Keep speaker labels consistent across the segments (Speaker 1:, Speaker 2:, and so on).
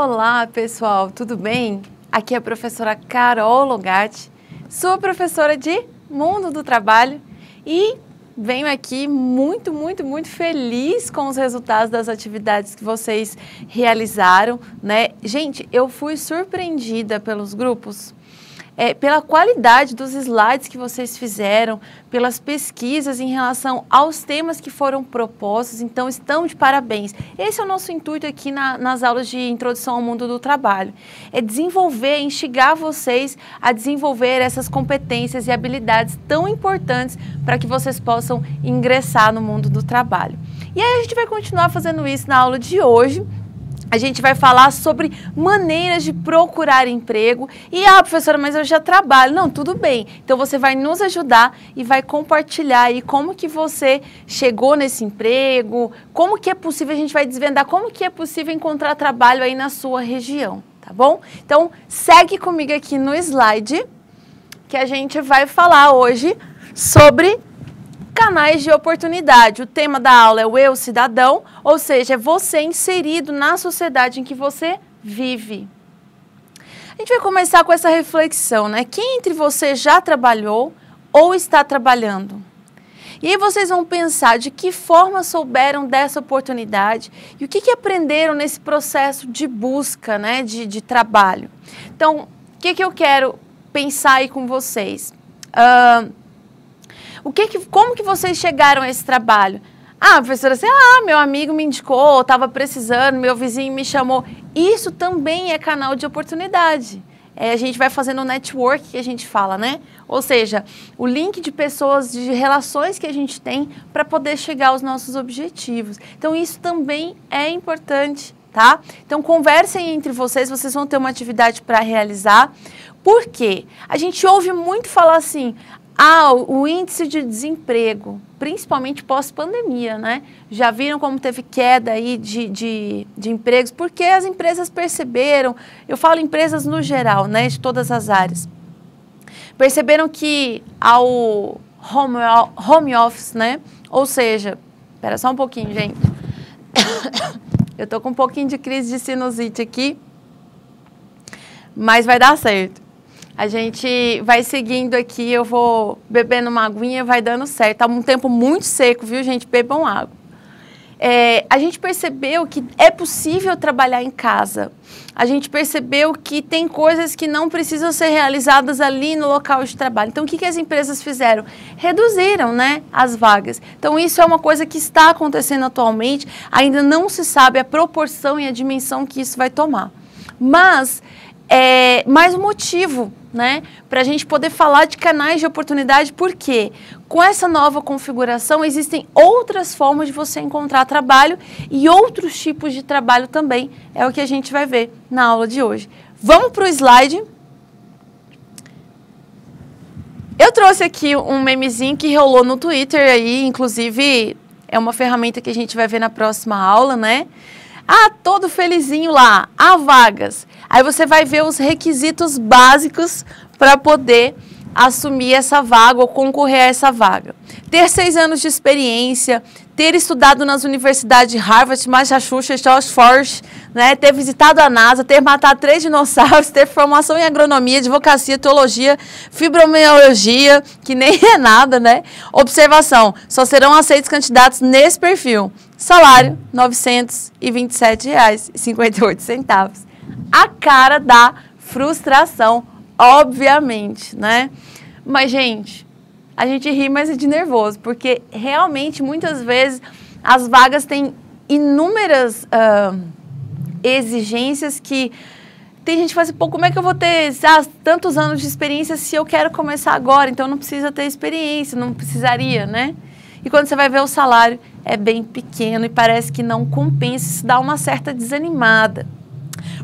Speaker 1: Olá, pessoal, tudo bem? Aqui é a professora Carol Logatti, sou professora de Mundo do Trabalho e venho aqui muito, muito, muito feliz com os resultados das atividades que vocês realizaram, né? Gente, eu fui surpreendida pelos grupos é, pela qualidade dos slides que vocês fizeram, pelas pesquisas em relação aos temas que foram propostos. Então, estão de parabéns. Esse é o nosso intuito aqui na, nas aulas de introdução ao mundo do trabalho. É desenvolver, instigar vocês a desenvolver essas competências e habilidades tão importantes para que vocês possam ingressar no mundo do trabalho. E aí a gente vai continuar fazendo isso na aula de hoje a gente vai falar sobre maneiras de procurar emprego. E, ah, professora, mas eu já trabalho. Não, tudo bem. Então, você vai nos ajudar e vai compartilhar aí como que você chegou nesse emprego, como que é possível, a gente vai desvendar como que é possível encontrar trabalho aí na sua região, tá bom? Então, segue comigo aqui no slide que a gente vai falar hoje sobre Canais de oportunidade. O tema da aula é o eu cidadão, ou seja, é você inserido na sociedade em que você vive. A gente vai começar com essa reflexão, né? Quem entre você já trabalhou ou está trabalhando? E aí vocês vão pensar de que forma souberam dessa oportunidade e o que, que aprenderam nesse processo de busca, né, de, de trabalho. Então, o que, que eu quero pensar aí com vocês? Uh, o que, que como que vocês chegaram a esse trabalho? Ah, professora, sei lá, meu amigo me indicou, estava precisando, meu vizinho me chamou. Isso também é canal de oportunidade. É, a gente vai fazendo o network que a gente fala, né? Ou seja, o link de pessoas, de relações que a gente tem para poder chegar aos nossos objetivos. Então, isso também é importante, tá? Então, conversem entre vocês, vocês vão ter uma atividade para realizar. Por quê? A gente ouve muito falar assim: ah, o índice de desemprego, principalmente pós-pandemia, né? Já viram como teve queda aí de, de, de, empregos? Porque as empresas perceberam, eu falo empresas no geral, né? De todas as áreas. Perceberam que ao home, home office, né? Ou seja, espera só um pouquinho, gente. eu tô com um pouquinho de crise de sinusite aqui, mas vai dar certo. A gente vai seguindo aqui, eu vou bebendo uma aguinha, vai dando certo. Tá um tempo muito seco, viu, gente? Bebam água. É, a gente percebeu que é possível trabalhar em casa. A gente percebeu que tem coisas que não precisam ser realizadas ali no local de trabalho. Então, o que, que as empresas fizeram? Reduziram né, as vagas. Então, isso é uma coisa que está acontecendo atualmente. Ainda não se sabe a proporção e a dimensão que isso vai tomar. Mas, é, mais um motivo né? Para a gente poder falar de canais de oportunidade, porque com essa nova configuração existem outras formas de você encontrar trabalho e outros tipos de trabalho também. É o que a gente vai ver na aula de hoje. Vamos para o slide. Eu trouxe aqui um memezinho que rolou no Twitter aí, inclusive é uma ferramenta que a gente vai ver na próxima aula, né? Ah, todo felizinho lá, há vagas. Aí você vai ver os requisitos básicos para poder assumir essa vaga ou concorrer a essa vaga. Ter seis anos de experiência, ter estudado nas universidades de Harvard, Massachusetts, Oxford, né, ter visitado a NASA, ter matado três dinossauros, ter formação em agronomia, advocacia, teologia, fibromialgia, que nem é nada, né? Observação, só serão aceitos candidatos nesse perfil. Salário, R$ 927,58. A cara da frustração, obviamente, né? Mas, gente, a gente ri, mas é de nervoso, porque realmente, muitas vezes, as vagas têm inúmeras uh, exigências que tem gente que fala assim, pô, como é que eu vou ter ah, tantos anos de experiência se eu quero começar agora? Então não precisa ter experiência, não precisaria, né? E quando você vai ver o salário, é bem pequeno e parece que não compensa, isso dá uma certa desanimada.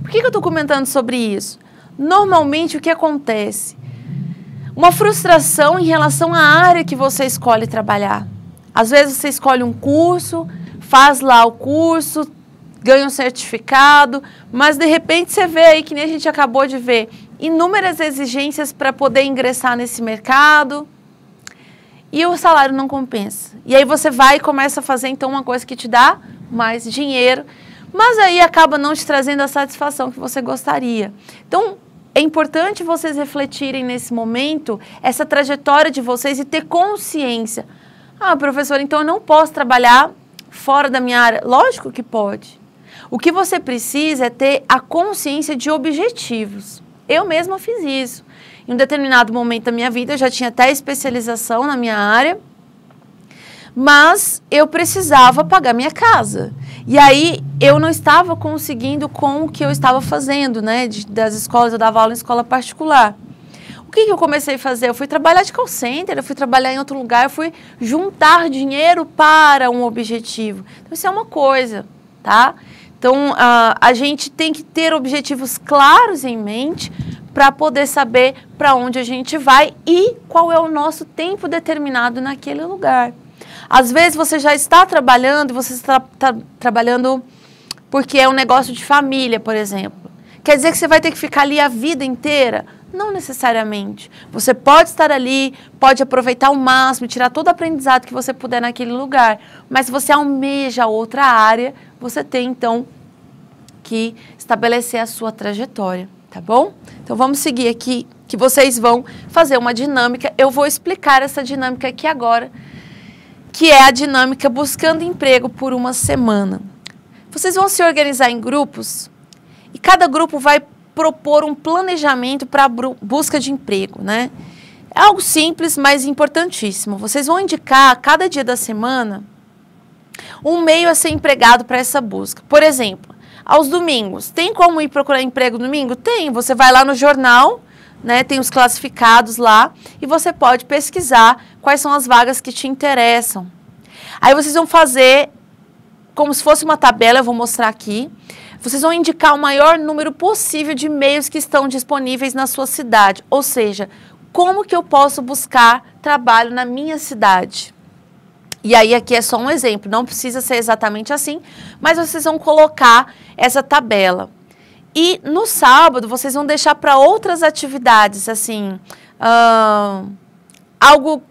Speaker 1: Por que, que eu estou comentando sobre isso? Normalmente o que acontece? Uma frustração em relação à área que você escolhe trabalhar. Às vezes você escolhe um curso, faz lá o curso, ganha um certificado, mas de repente você vê aí, que nem a gente acabou de ver, inúmeras exigências para poder ingressar nesse mercado e o salário não compensa. E aí você vai e começa a fazer então uma coisa que te dá mais dinheiro, mas aí acaba não te trazendo a satisfação que você gostaria. Então, é importante vocês refletirem nesse momento essa trajetória de vocês e ter consciência. Ah, professor, então eu não posso trabalhar fora da minha área. Lógico que pode. O que você precisa é ter a consciência de objetivos. Eu mesma fiz isso. Em um determinado momento da minha vida, eu já tinha até especialização na minha área, mas eu precisava pagar minha casa. E aí eu não estava conseguindo com o que eu estava fazendo, né? De, das escolas, eu dava aula em escola particular. O que, que eu comecei a fazer? Eu fui trabalhar de call center, eu fui trabalhar em outro lugar, eu fui juntar dinheiro para um objetivo. Então, isso é uma coisa, tá? Então, a gente tem que ter objetivos claros em mente para poder saber para onde a gente vai e qual é o nosso tempo determinado naquele lugar. Às vezes você já está trabalhando, você está tá trabalhando porque é um negócio de família, por exemplo. Quer dizer que você vai ter que ficar ali a vida inteira? Não necessariamente. Você pode estar ali, pode aproveitar o máximo, tirar todo o aprendizado que você puder naquele lugar. Mas se você almeja outra área, você tem então que estabelecer a sua trajetória tá bom? Então vamos seguir aqui, que vocês vão fazer uma dinâmica. Eu vou explicar essa dinâmica aqui agora, que é a dinâmica buscando emprego por uma semana. Vocês vão se organizar em grupos e cada grupo vai propor um planejamento para a busca de emprego, né? É algo simples, mas importantíssimo. Vocês vão indicar cada dia da semana um meio a ser empregado para essa busca. Por exemplo, aos domingos. Tem como ir procurar emprego domingo? Tem. Você vai lá no jornal, né? Tem os classificados lá e você pode pesquisar quais são as vagas que te interessam. Aí vocês vão fazer como se fosse uma tabela, eu vou mostrar aqui. Vocês vão indicar o maior número possível de e-mails que estão disponíveis na sua cidade. Ou seja, como que eu posso buscar trabalho na minha cidade? E aí aqui é só um exemplo, não precisa ser exatamente assim, mas vocês vão colocar essa tabela. E no sábado vocês vão deixar para outras atividades, assim, uh, algo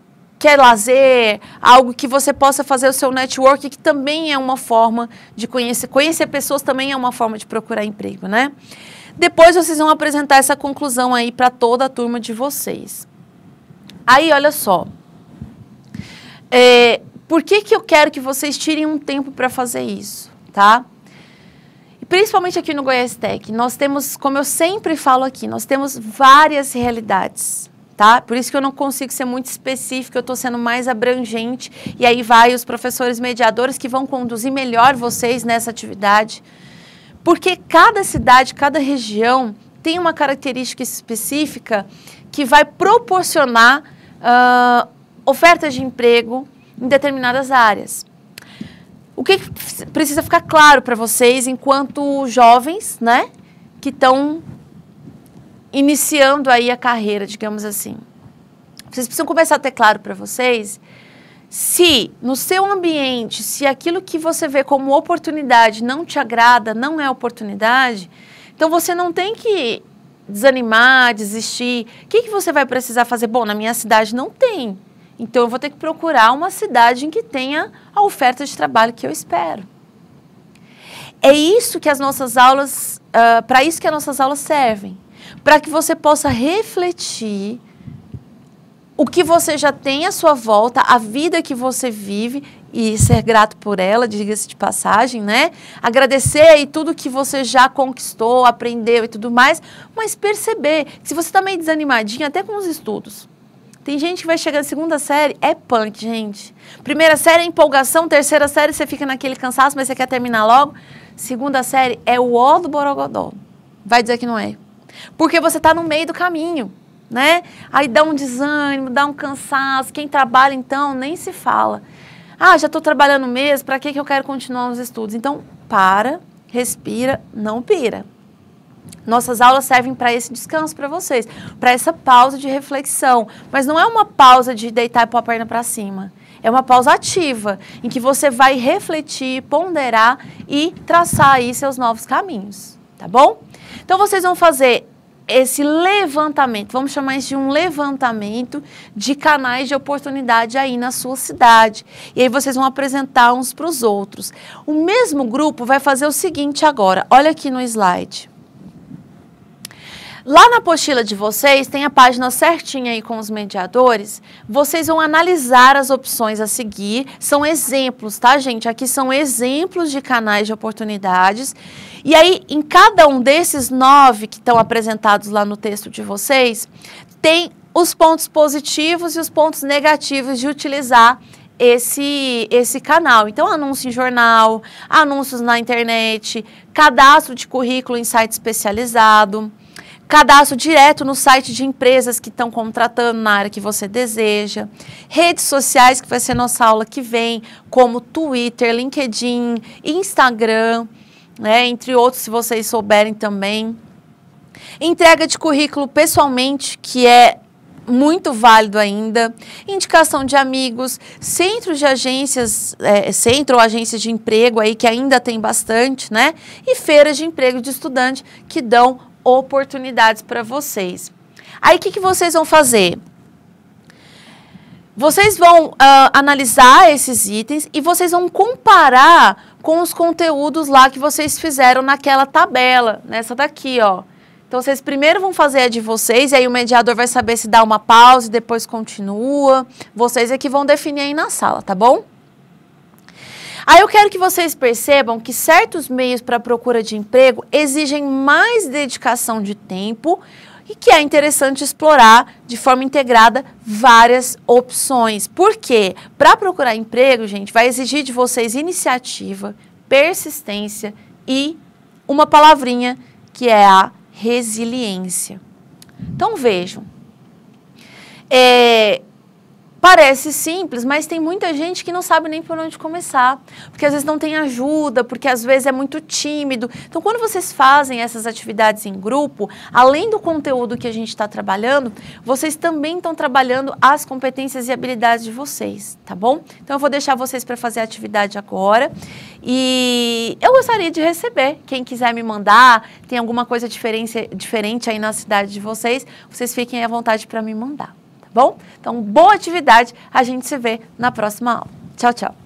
Speaker 1: que é lazer, algo que você possa fazer o seu network, que também é uma forma de conhecer. Conhecer pessoas também é uma forma de procurar emprego, né? Depois vocês vão apresentar essa conclusão aí para toda a turma de vocês. Aí, olha só. É, por que, que eu quero que vocês tirem um tempo para fazer isso, tá? E principalmente aqui no Goiás Tech, nós temos, como eu sempre falo aqui, nós temos várias realidades, tá? Por isso que eu não consigo ser muito específico, eu estou sendo mais abrangente, e aí vai os professores mediadores que vão conduzir melhor vocês nessa atividade. Porque cada cidade, cada região tem uma característica específica que vai proporcionar uh, ofertas de emprego, em determinadas áreas. O que precisa ficar claro para vocês enquanto jovens, né, que estão iniciando aí a carreira, digamos assim. Vocês precisam começar a ter claro para vocês se no seu ambiente, se aquilo que você vê como oportunidade não te agrada, não é oportunidade, então você não tem que desanimar, desistir. O que, que você vai precisar fazer? Bom, na minha cidade não tem. Então eu vou ter que procurar uma cidade em que tenha a oferta de trabalho que eu espero. É isso que as nossas aulas, uh, para isso que as nossas aulas servem, para que você possa refletir o que você já tem à sua volta, a vida que você vive e ser grato por ela, diga-se de passagem, né? Agradecer aí tudo que você já conquistou, aprendeu e tudo mais, mas perceber que se você está meio desanimadinho, até com os estudos, tem gente que vai chegar na segunda série, é punk, gente. Primeira série é empolgação, terceira série você fica naquele cansaço, mas você quer terminar logo. Segunda série é o ó do borogodó. Vai dizer que não é. Porque você está no meio do caminho, né? Aí dá um desânimo, dá um cansaço. Quem trabalha, então, nem se fala. Ah, já estou trabalhando mesmo, para que, que eu quero continuar os estudos? Então, para, respira, não pira. Nossas aulas servem para esse descanso para vocês, para essa pausa de reflexão. Mas não é uma pausa de deitar e pôr a perna para cima. É uma pausa ativa, em que você vai refletir, ponderar e traçar aí seus novos caminhos, tá bom? Então vocês vão fazer esse levantamento, vamos chamar isso de um levantamento de canais de oportunidade aí na sua cidade. E aí vocês vão apresentar uns para os outros. O mesmo grupo vai fazer o seguinte agora, olha aqui no slide. Lá na apostila de vocês, tem a página certinha aí com os mediadores. Vocês vão analisar as opções a seguir. São exemplos, tá, gente? Aqui são exemplos de canais de oportunidades. E aí, em cada um desses nove que estão apresentados lá no texto de vocês, tem os pontos positivos e os pontos negativos de utilizar esse, esse canal. Então, anúncio em jornal, anúncios na internet, cadastro de currículo em site especializado cadastro direto no site de empresas que estão contratando na área que você deseja, redes sociais, que vai ser nossa aula que vem, como Twitter, LinkedIn, Instagram, né, entre outros, se vocês souberem também. Entrega de currículo pessoalmente, que é muito válido ainda. Indicação de amigos, centros de agências, é, centro ou agências de emprego aí que ainda tem bastante, né? E feiras de emprego de estudante que dão oportunidades para vocês. Aí o que, que vocês vão fazer? Vocês vão uh, analisar esses itens e vocês vão comparar com os conteúdos lá que vocês fizeram naquela tabela, nessa daqui, ó. Então, vocês primeiro vão fazer a de vocês, e aí o mediador vai saber se dá uma pausa e depois continua. Vocês é que vão definir aí na sala, tá bom? Aí eu quero que vocês percebam que certos meios para procura de emprego exigem mais dedicação de tempo e que é interessante explorar de forma integrada várias opções. Por quê? Para procurar emprego, gente, vai exigir de vocês iniciativa, persistência e uma palavrinha que é a resiliência. Então vejam, é, Parece simples, mas tem muita gente que não sabe nem por onde começar, porque às vezes não tem ajuda, porque às vezes é muito tímido. Então, quando vocês fazem essas atividades em grupo, além do conteúdo que a gente está trabalhando, vocês também estão trabalhando as competências e habilidades de vocês, tá bom? Então, eu vou deixar vocês para fazer a atividade agora e eu gostaria de receber. Quem quiser me mandar, tem alguma coisa diferente, diferente aí na cidade de vocês, vocês fiquem à vontade para me mandar bom? Então, boa atividade, a gente se vê na próxima aula. Tchau, tchau.